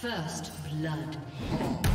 First blood.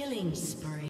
Killing spree.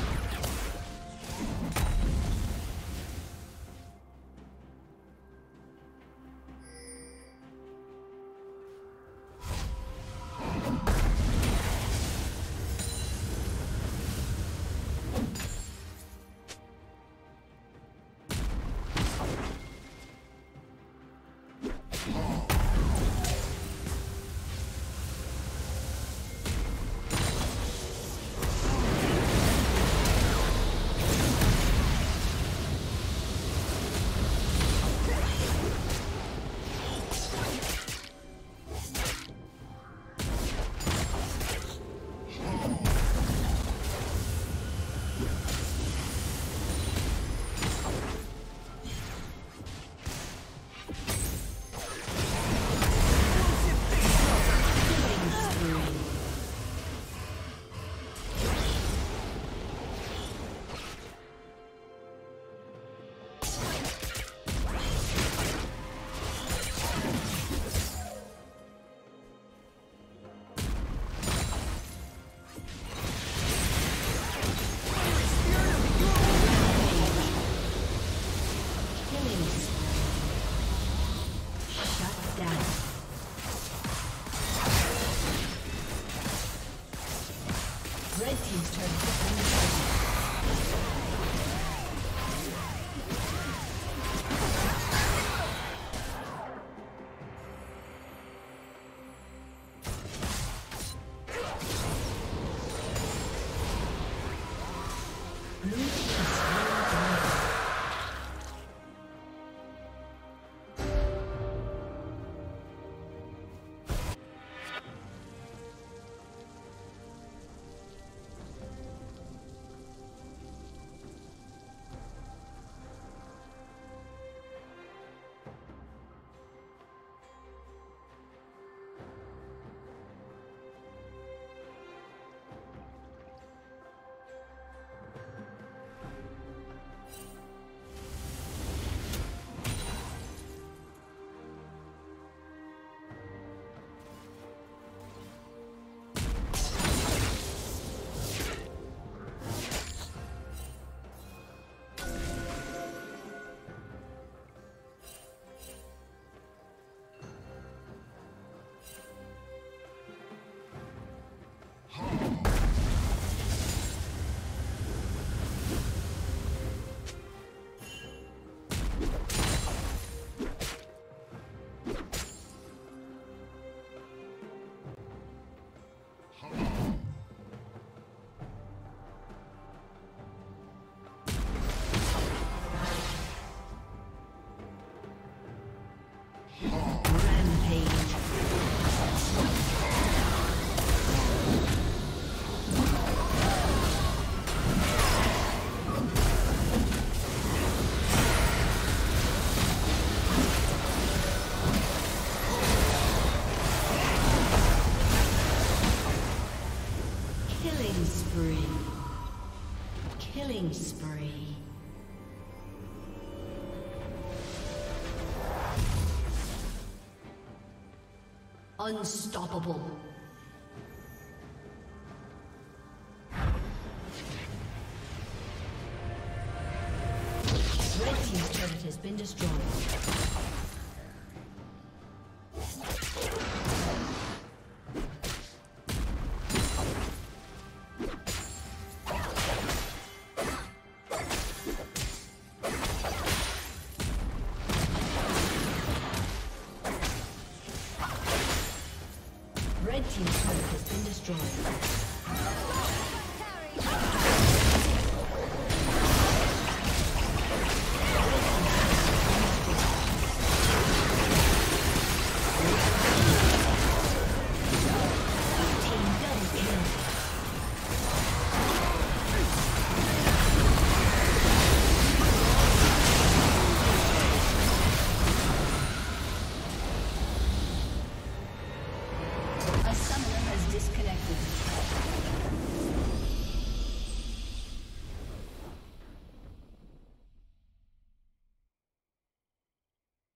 down. spree. Unstoppable. Red Team's turret has been destroyed.